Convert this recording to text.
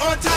on time.